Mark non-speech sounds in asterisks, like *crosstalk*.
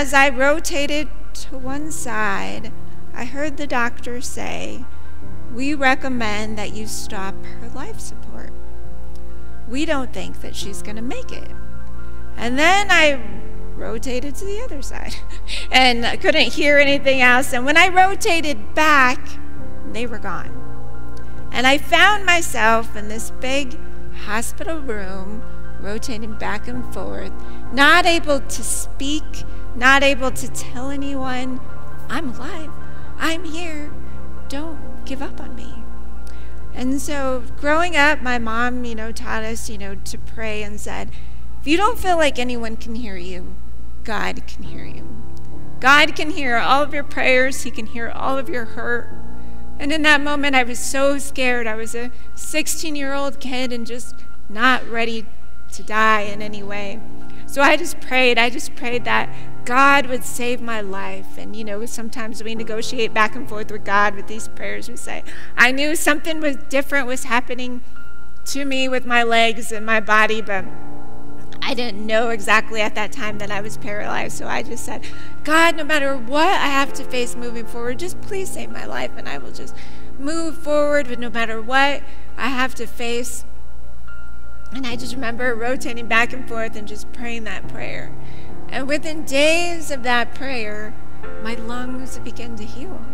as I rotated to one side, I heard the doctor say, We recommend that you stop her life support. We don't think that she's going to make it. And then I rotated to the other side *laughs* and I couldn't hear anything else. And when I rotated back, they were gone. And I found myself in this big hospital room, rotating back and forth, not able to speak, not able to tell anyone, I'm alive, I'm here, don't give up on me. And so growing up, my mom, you know, taught us, you know, to pray and said, if you don't feel like anyone can hear you, God can hear you. God can hear all of your prayers, He can hear all of your hurt. And in that moment, I was so scared. I was a 16 year old kid and just not ready to die in any way. So I just prayed. I just prayed that God would save my life. And, you know, sometimes we negotiate back and forth with God with these prayers. We say, I knew something was different was happening to me with my legs and my body, but I didn't know exactly at that time that I was paralyzed. So I just said, God, no matter what I have to face moving forward, just please save my life. And I will just move forward with no matter what I have to face. And I just remember rotating back and forth and just praying that prayer. And within days of that prayer, my lungs began to heal.